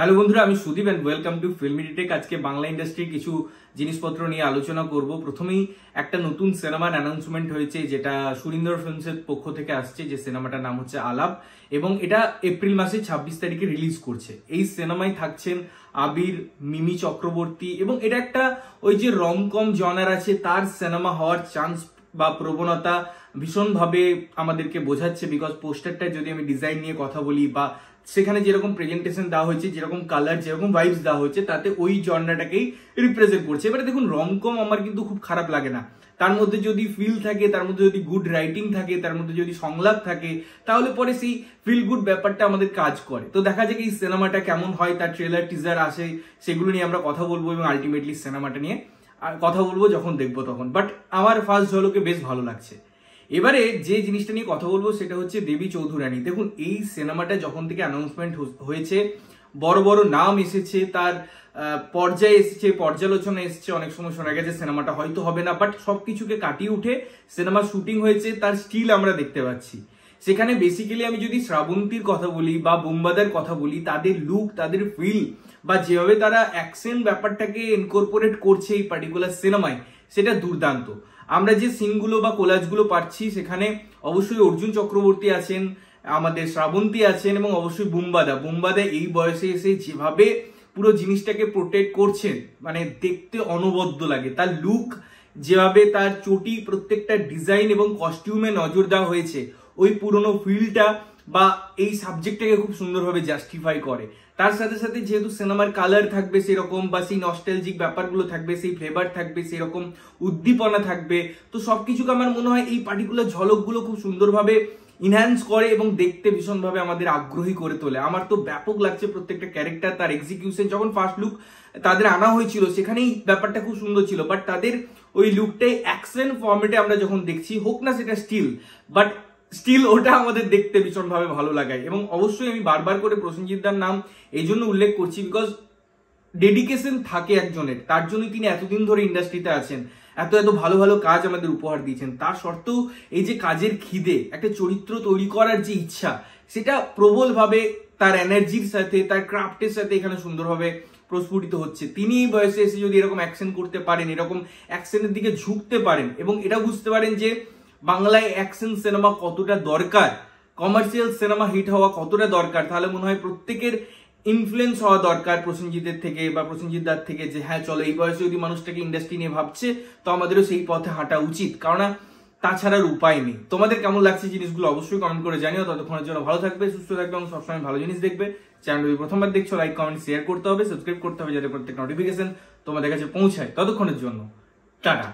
Hello বন্ধুরা, আমি Sudip and welcome to filmy tech আজকে বাংলা ইন্ডাস্ট্রির কিছু জিনিসপত্র নিয়ে আলোচনা করব। প্রথমেই একটা নতুন সিনেমার অ্যানাউন্সমেন্ট হয়েছে, যেটা সুরিন্দর ফিল্মসের পক্ষ থেকে আসছে, যে সিনেমাটার নাম হচ্ছে আলাপ, এবং এটা এপ্রিল মাসে ছাব্বিশ তারিখে রিলিজ করছে। এই সিনেমায় থাকছেন আবির, মিমি চক্রবর্তী, এবং এটা একটা ওই যে রমকম জনার আছে, তার সিনেমা হওয়ার চান্স বা প্রবণতা ভীষণভাবে আমাদেরকে বোঝাচ্ছে বিকজ পোস্টারটা যদি আমি ডিজাইন নিয়ে কথা বলি বা সেখানে যেরকম প্রেজেন্টেশন দেওয়া হয়েছে, যেরকম কালার যেরকম ভাইবস দেওয়া হয়েছে, তাতে ওই জনরাটাকেই রিপ্রেজেন্ট করছে। এবারে দেখুন রমকম আমার কিন্তু খুব খারাপ লাগে না। তার মধ্যে যদি ফিল থাকে, তার মধ্যে যদি গুড রাইটিং থাকে, তার মধ্যে যদি সংলাপ থাকে, তাহলে পরে সেই ফিল গুড ব্যাপারটা আমাদের কাজ করে। তো দেখা যাক এই সিনেমাটা কেমন হয়, তার ট্রেলার টিজার আসে, সেগুলো নিয়ে আমরা কথা বলব এবং আলটিমেটলি সিনেমাটা নিয়ে কথা বলব যখন দেখব তখন। বাট আমার ফার্স্ট ঝলকে বেশ ভালো লাগছে। এবারে যে জিনিসটা নিয়ে কথা বলব সেটা হচ্ছে দেবী চৌধুরানী। দেখুন, এই সিনেমাটা যখন থেকে অ্যানাউন্সমেন্ট হয়েছে, বড় বড় নাম এসেছে, তার পর্যায়ে এসেছে, পর্যালোচনা এসেছে, অনেক সময় শোনা গেছে সিনেমাটা হয়তো হবে না বাট সবকিছুকে কাটিয়ে উঠে সিনেমা শুটিং হয়েছে, তার স্টিল আমরা দেখতে পাচ্ছি। সেখানে বেসিক্যালি আমি যদি শ্রাবন্তীর কথা বলি বা বোম্বাদার কথা বলি, তাদের লুক তাদের ফিল বা যেভাবে তারা অ্যাকশন ব্যাপারটাকে ইনকর্পোরেট করছে এই পার্টিকুলার সিনেমায় সেটা দুর্দান্ত। আমরা যে সিনগুলো বা কোলাজগুলো পাচ্ছি, সেখানে অবশ্যই অর্জুন চক্রবর্তী আছেন, আমাদের শ্রাবন্তী আছেন এবং অবশ্যই বুম্বাদা। বুম্বাদা এই বয়সে এসে যেভাবে পুরো জিনিসটাকে প্রোটেক্ট করছেন মানে দেখতে অনবদ্য লাগে। তার লুক যেভাবে তার চটি প্রত্যেকটা ডিজাইন এবং কস্টিউমে নজর দেওয়া হয়েছে, ওই পুরনো ফিলটা বা এই সাবজেক্টটাকে খুব সুন্দরভাবে জাস্টিফাই করে। তার সাথে সাথে যেহেতু সিনেমার কালার থাকবে সেরকম বা সেই নস্টেলজিক ব্যাপারগুলো থাকবে, সেই ফ্লেভার থাকবে, সেরকম উদ্দীপনা থাকবে, তো সব কিছুকে আমার মনে হয় এই পার্টিকুলার ঝলকগুলো খুব সুন্দরভাবে ইনহ্যান্স করে এবং দেখতে ভীষণভাবে আমাদের আগ্রহী করে তোলে। আমার তো ব্যাপক লাগছে প্রত্যেকটা ক্যারেক্টার তার এক্সিকিউশন যখন ফার্স্ট লুক তাদের আনা হয়েছিল, সেখানেই ব্যাপারটা খুব সুন্দর ছিল। বাট তাদের ওই লুকটাই অ্যাকশন ফর্মেটে আমরা যখন দেখছি, হোক না সেটা স্টিল বাট স্টিল ওটা আমাদের দেখতে ভীষণভাবে ভালো লাগায়। এবং অবশ্যই আমি বারবার করে প্রসেনজিৎদার নাম এই জন্য উল্লেখ করছি বিকজ ডেডিকেশন থাকে একজনের। তার জন্যই তিনি এতদিন ধরে ইন্ডাস্ট্রিতে আছেন। এত এত ভালো ভালো কাজ আমাদের উপহার দিয়েছেন। তার সত্ত্বেও এই যে কাজের খিদে, একটা চরিত্র তৈরি করার যে ইচ্ছা, সেটা প্রবলভাবে তার এনার্জির সাথে, তার ক্রাফটের সাথে এখানে সুন্দরভাবে প্রস্ফুটিত হচ্ছে। তিনি এই বয়সে এসে যদি এরকম অ্যাকশন করতে পারেন, এরকম অ্যাকশনের দিকে ঝুঁকতে পারেন, এবং এটা বুঝতে পারেন যে বাংলায় অ্যাকশন সিনেমা কতটা দরকার কমার্শিয়াল সিনেমা হিট হওয়া কতটা দরকার, তাহলে মনে হয় প্রত্যেকের ইনফ্লুয়েন্স হওয়া দরকার প্রসেনজিতের থেকে বা প্রসেনজিৎ দার থেকে যে হ্যাঁ চলো, এই বয়সে যদি মানুষটাকে ইন্ডাস্ট্রি নিয়ে ভাবছে, তো আমাদেরও সেই পথে হাঁটা উচিত। কারণ তাছাড়ার উপায় নেই। তোমাদের কেমন লাগছে জিনিসগুলো অবশ্যই কমেন্ট করে জানিও। ততক্ষণের জন্য ভালো থাকবে, সুস্থ থাকবে এবং সবসময় ভালো জিনিস দেখবে। চ্যানেল যদি প্রথমবার দেখছ লাইক কমেন্ট শেয়ার করতে হবে সাবস্ক্রাইব করতে হবে, যাতে প্রত্যেক নোটিফিকেশন তোমাদের কাছে পৌঁছায়। ততক্ষণের জন্য, টাটা।